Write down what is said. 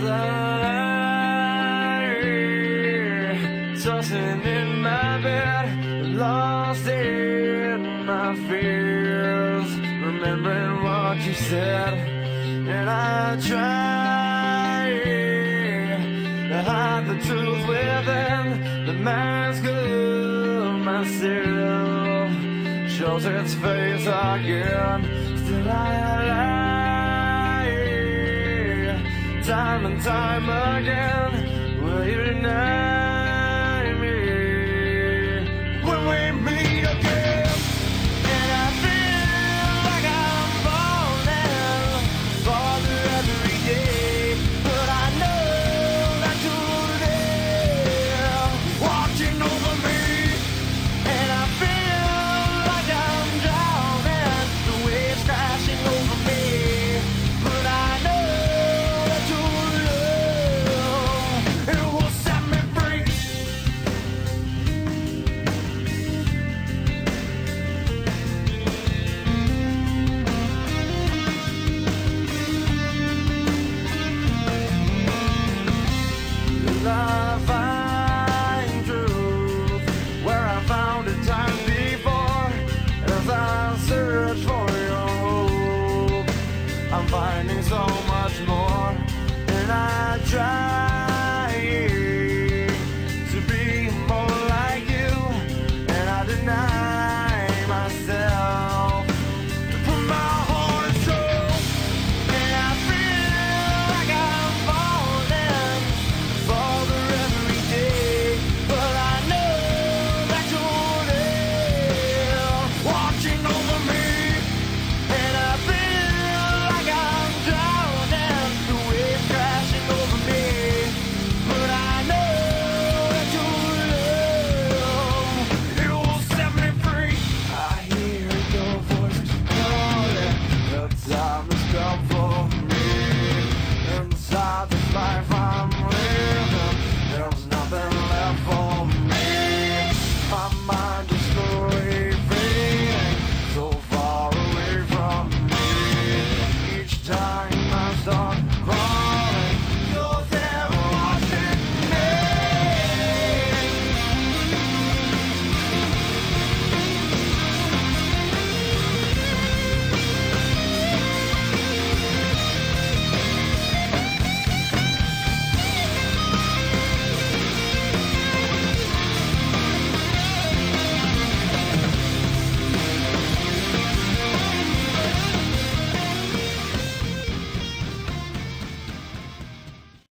desire Tossing in my bed Lost in my fears. Remembering what you said And I try To hide the truth within The mask of myself. Shows its face again Still I lie time and time again. Will you deny? I'm finding so much more And I try to be more like you. And I deny myself.